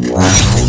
Wow.